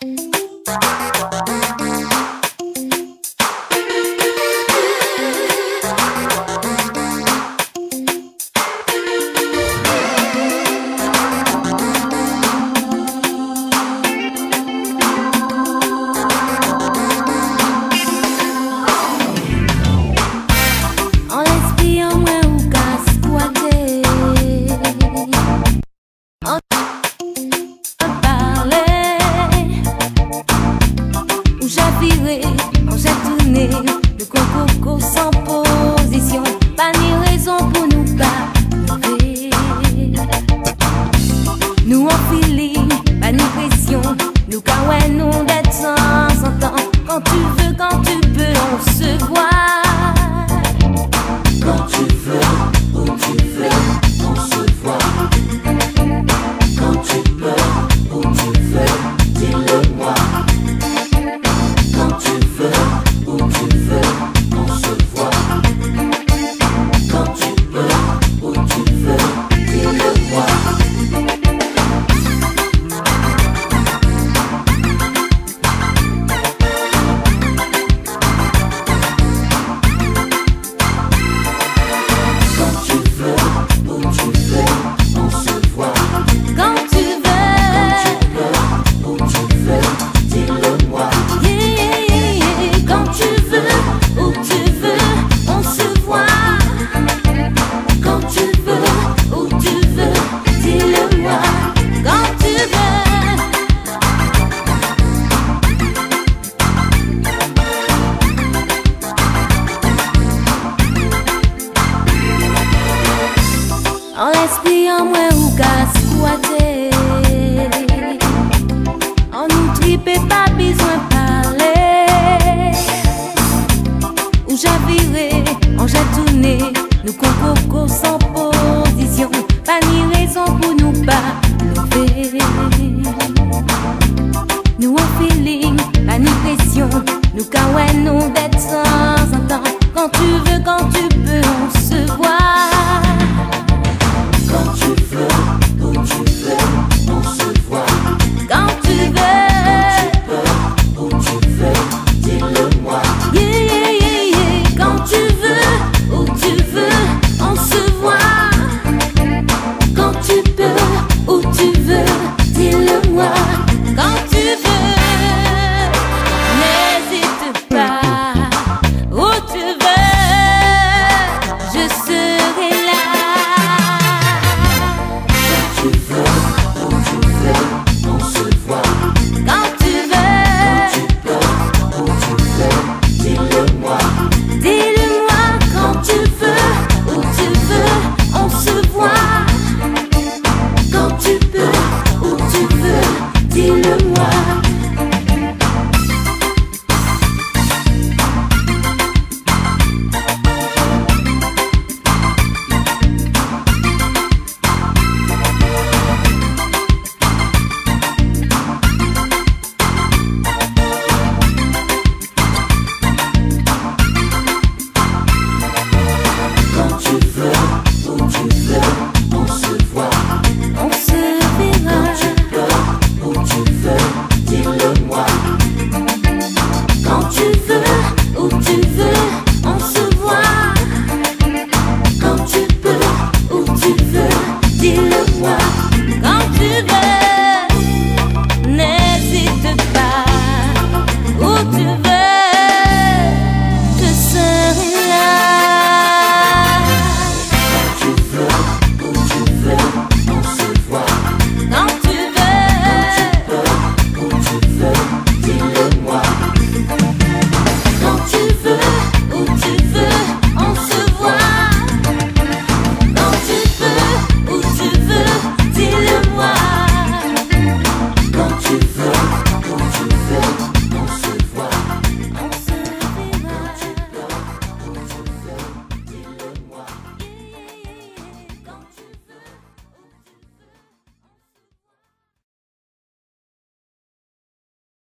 Thank. viré, on jette tourné, le coco sans position, pas ni raison pour nous pas. Nous en feeling, pas ni pression, nous kawaii nous d'être sans en temps, quand tu veux, quand tu peux, on se voit. Quand tu veux, où tu veux. mwen ou ka skwate An nou tripe pa bizwen pale Ou javire, an jatoune Nou kon koko san